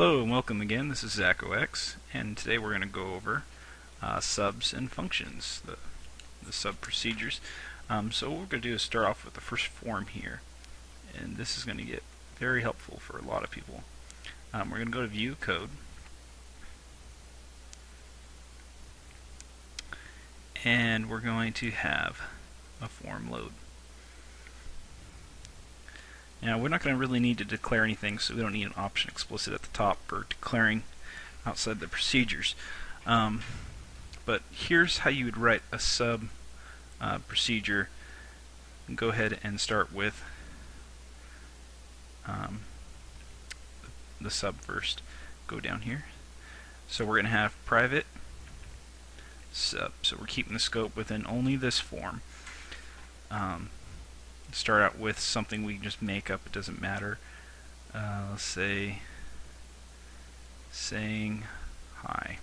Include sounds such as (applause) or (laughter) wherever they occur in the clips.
Hello and welcome again. This is ZachOX, and today we're going to go over uh, subs and functions, the, the sub procedures. Um, so what we're going to do is start off with the first form here, and this is going to get very helpful for a lot of people. Um, we're going to go to View Code, and we're going to have a form load. Now we're not going to really need to declare anything, so we don't need an option explicit at the top for declaring outside the procedures. Um, but here's how you would write a sub uh, procedure. Go ahead and start with um, the sub first. Go down here. So we're going to have private sub. So we're keeping the scope within only this form. Um, start out with something we can just make up, it doesn't matter. Uh, let's say saying hi.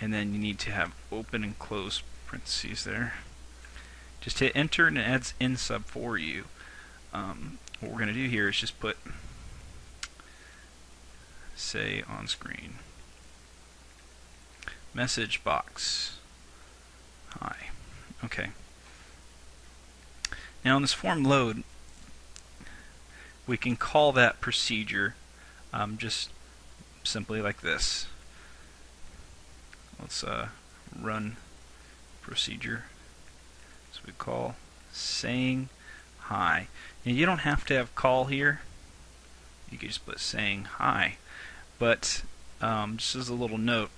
And then you need to have open and close parentheses there. Just hit enter and it adds in sub for you. Um, what we're going to do here is just put say on screen message box hi okay now in this form load, we can call that procedure um, just simply like this. Let's uh, run procedure. So we call saying hi. Now you don't have to have call here. You can just put saying hi. But um, just as a little note,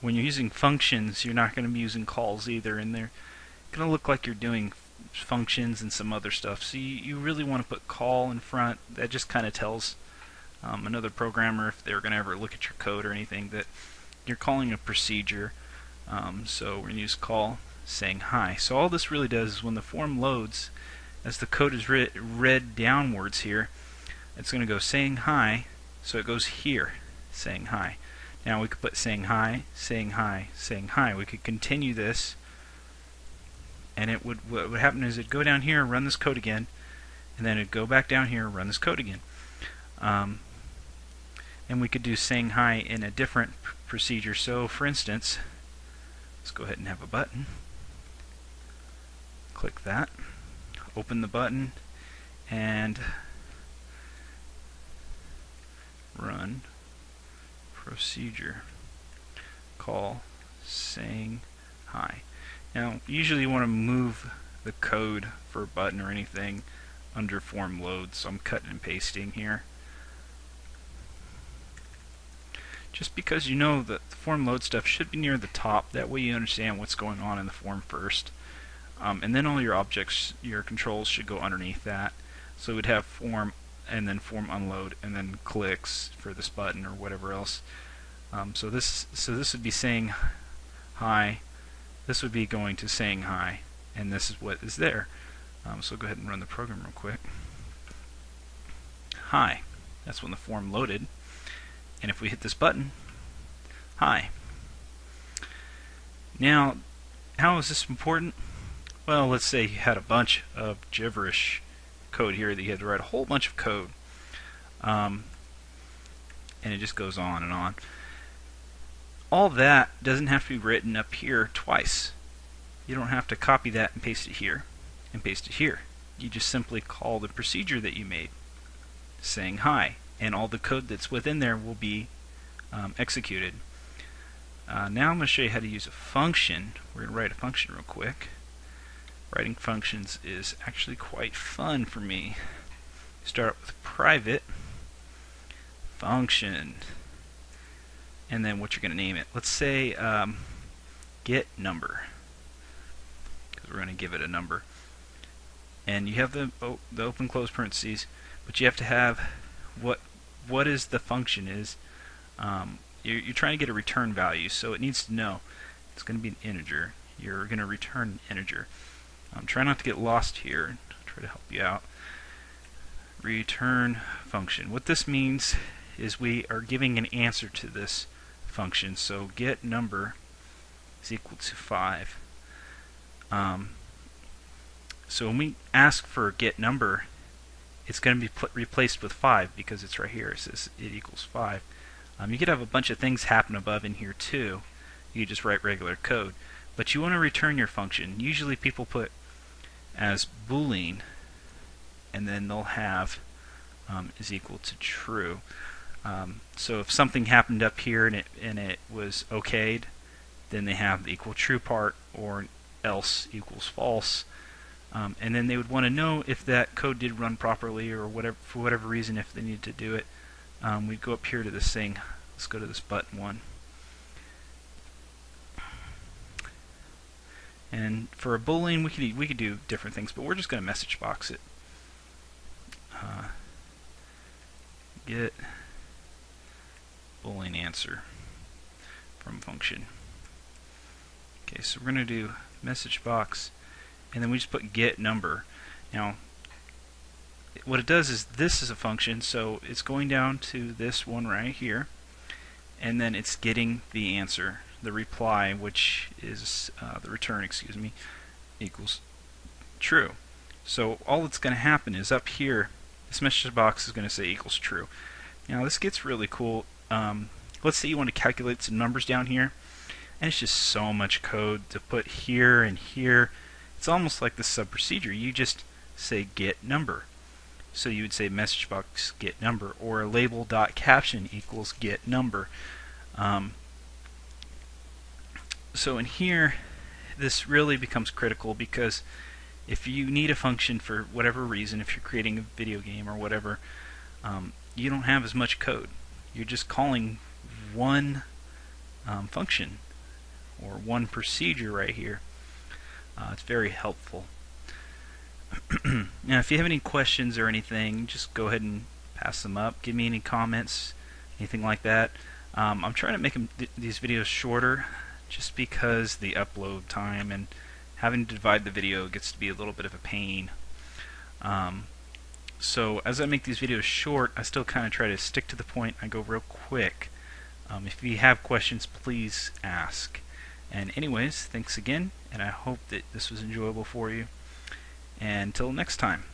when you're using functions, you're not going to be using calls either, and they're going to look like you're doing functions and some other stuff. So you, you really want to put call in front. That just kind of tells um, another programmer if they're going to ever look at your code or anything that you're calling a procedure. Um, so we're going to use call saying hi. So all this really does is when the form loads, as the code is read, read downwards here, it's going to go saying hi, so it goes here, saying hi. Now we could put saying hi, saying hi, saying hi. We could continue this and it would what would happen is it'd go down here, run this code again, and then it'd go back down here, run this code again. Um, and we could do saying hi in a different procedure. So, for instance, let's go ahead and have a button. Click that, open the button, and run procedure call saying hi. Now, usually you want to move the code for a button or anything under form load, so I'm cutting and pasting here. Just because you know that the form load stuff should be near the top, that way you understand what's going on in the form first. Um, and then all your objects, your controls should go underneath that. So we'd have form and then form unload and then clicks for this button or whatever else. Um, so this so this would be saying hi this would be going to saying hi, and this is what is there. Um, so go ahead and run the program real quick. Hi. That's when the form loaded. And if we hit this button, hi. Now, how is this important? Well, let's say you had a bunch of gibberish code here that you had to write a whole bunch of code. Um, and it just goes on and on all that doesn't have to be written up here twice. You don't have to copy that and paste it here and paste it here. You just simply call the procedure that you made saying hi and all the code that's within there will be um, executed. Uh, now I'm going to show you how to use a function. We're going to write a function real quick. Writing functions is actually quite fun for me. Start with private function and then what you're going to name it. Let's say um, get number because we're going to give it a number. And you have the oh, the open close parentheses, but you have to have what what is the function is. Um, you're, you're trying to get a return value, so it needs to know it's going to be an integer. You're going to return an integer. Um, try not to get lost here. I'll try to help you out. Return function. What this means is we are giving an answer to this function. So get number is equal to 5. Um, so when we ask for get number, it's going to be replaced with 5 because it's right here. It says it equals 5. Um, you could have a bunch of things happen above in here too. You just write regular code. But you want to return your function. Usually people put as boolean and then they'll have um, is equal to true. Um, so if something happened up here and it and it was okayed, then they have the equal true part or else equals false. Um, and then they would want to know if that code did run properly or whatever for whatever reason if they needed to do it. Um, we'd go up here to this thing. Let's go to this button one. And for a boolean, we could we could do different things, but we're just going to message box it. Uh, get boolean answer from function. Okay, so we're going to do message box, and then we just put get number. Now, what it does is this is a function, so it's going down to this one right here, and then it's getting the answer, the reply, which is uh, the return, excuse me, equals true. So all that's going to happen is up here, this message box is going to say equals true. Now this gets really cool. Um, let's say you want to calculate some numbers down here, and it's just so much code to put here and here. It's almost like the sub procedure. You just say get number. So you would say message box get number or label dot caption equals get number. Um, so in here, this really becomes critical because if you need a function for whatever reason, if you're creating a video game or whatever, um, you don't have as much code. You're just calling one um, function or one procedure right here. Uh, it's very helpful. (clears throat) now, if you have any questions or anything, just go ahead and pass them up. Give me any comments, anything like that. Um, I'm trying to make th these videos shorter just because the upload time and having to divide the video gets to be a little bit of a pain. Um, so as I make these videos short, I still kind of try to stick to the point. I go real quick. Um, if you have questions, please ask. And anyways, thanks again, and I hope that this was enjoyable for you. And until next time.